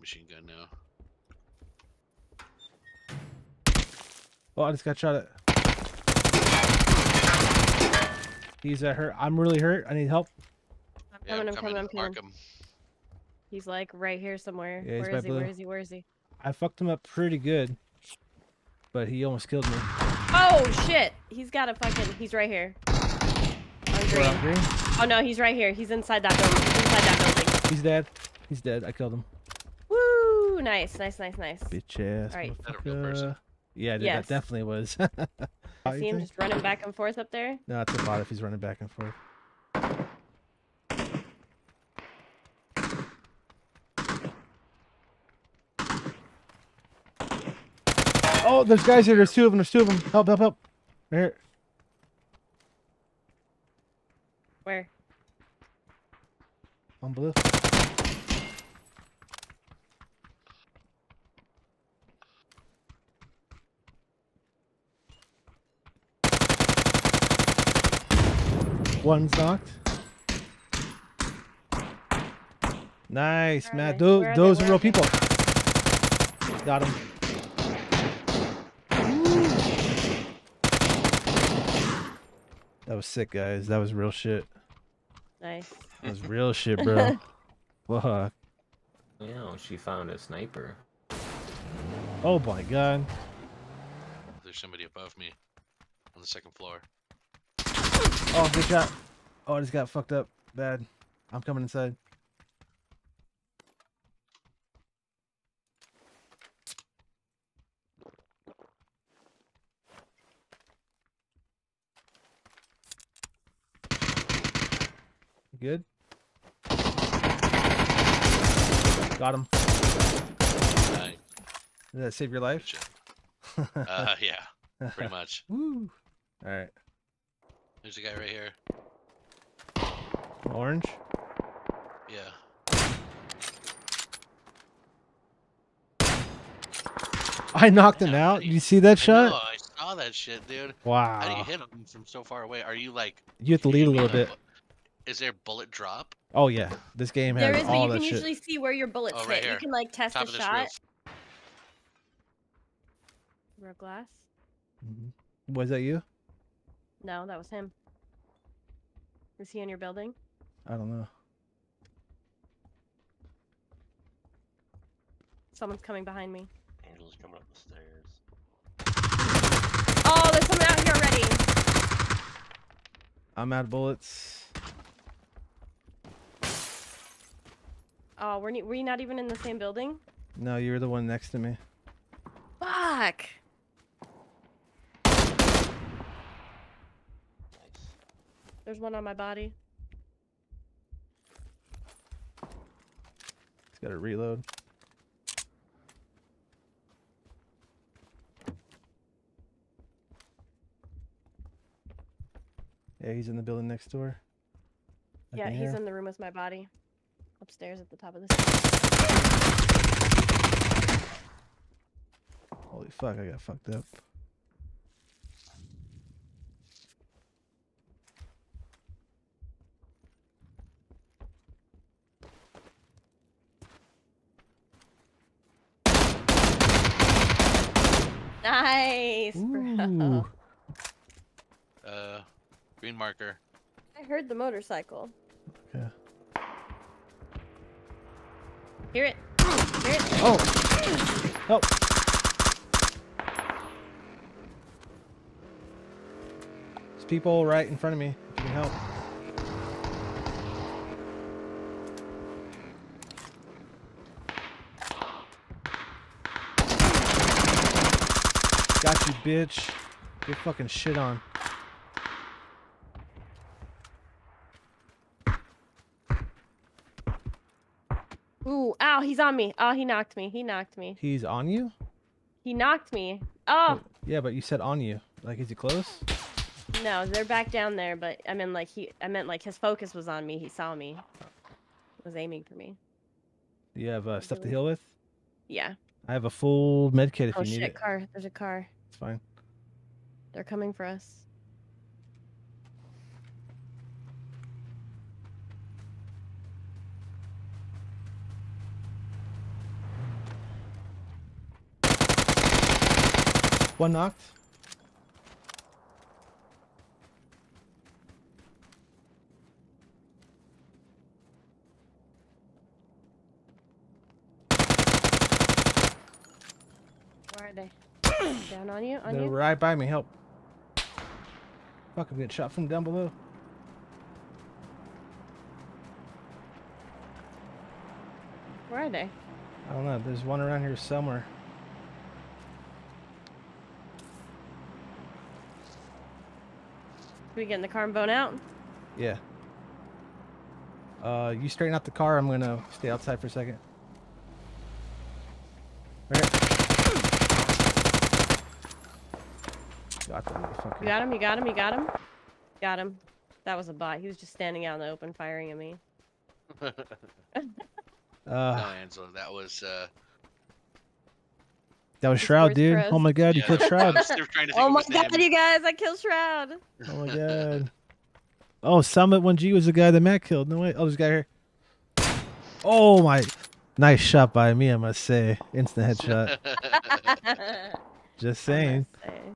machine gun now. Oh, I just got shot at. He's uh, hurt. I'm really hurt. I need help. I'm Yeah, coming, I'm I'm coming, I'm coming. Mark 'em. He's like right here somewhere. Yeah, he's Where by is he? blue. Where is he? Where is he? I fucked him up pretty good, but he almost killed me. Oh shit! He's got a fucking. He's right here. Green. Oh no, he's right here. He's inside that building. He's inside that building. He's dead. He's dead. I killed him. Woo! Nice, nice, nice, nice. Bitch ass. Alright. Is a real person? Yeah, dude, Yes. that definitely was. I see him just running back and forth up there. No, it's a bot if he's running back and forth. Oh, there's guys here. There's two of them. There's two of them. Help, help, help. Right here. Where? On blue. One's knocked. Nice, Where Matt. they? Those, are those are real people. Got him. That was sick, guys. That was real shit. Nice. That was real shit, bro. Fuck. Yeah, she found a sniper. Oh my god. There's somebody above me on the second floor. Oh, good shot. Oh, I just got fucked up. Bad. I'm coming inside. You Good. Got him. Nice. Did that save your life? Uh, yeah, pretty much. Woo. All right. There's a guy right here. Orange. Yeah. I knocked him Yeah, out. buddy. You see that I shot? know, I saw that shit, dude. Wow. How do you hit him from so far away? Are you like? You have to lead a little bit. bu- Is there bullet drop? Oh yeah, this game has There is, but you that can shit. usually see where your bullets Oh, right hit. You can like test Top a shot. roof. Real glass? Mm -hmm. Was that you? No, that was him. Was he in your building? I don't know. Someone's coming behind me. Angela's coming up the stairs. Oh, there's someone out here already. I'm out of bullets. Oh, were, you, were you not even in the same building? No, you were the one next to me. Fuck. There's one on my body. He's got to reload. Yeah, he's in the building next door. I yeah, he's in the room with my body. Upstairs at the top of the stairs. Holy fuck, I got fucked up. Nice, bro. Ooh. Uh, green marker. I heard the motorcycle. Yeah. Hear it? Hear it? Oh! Help! There's people right in front of me. If you can help. Got you, bitch. Get fucking shit on. Ooh, ow, he's on me. Oh, he knocked me. He knocked me. He's on you? He knocked me. Oh, Yeah, but you said on you. Like, is he close? no, they're back down there, but I mean, like, he, I meant, like, his focus was on me. He saw me. Was aiming for me. Do you have uh, stuff to heal with? Yeah. I have a full med kit if oh, you need shit, it. car. There's a car. It's fine. They're coming for us. One knocked. Where are they? Down on you? On They're you? right by me. Help. Fuck, I'm getting shot from down below. Where are they? I don't know. There's one around here somewhere. Can we get in the car and bone out? Yeah. Uh, you straighten out the car. I'm gonna stay outside for a second. Right Got that motherfucker. You got him? You got him? You got him? Got him. That was a bot. He was just standing out in the open firing at me. no, Uh, Angela, that was. Uh, that was Shroud, dude. gross. Oh my god, you yeah, killed Shroud. was still trying to think Oh my god, name. you guys! I killed Shroud! Oh my god. Oh, Summit 1G was the guy that Matt killed. No way. Oh, this guy here. Oh my. Nice shot by me, I must say. Instant headshot. Just saying. Say.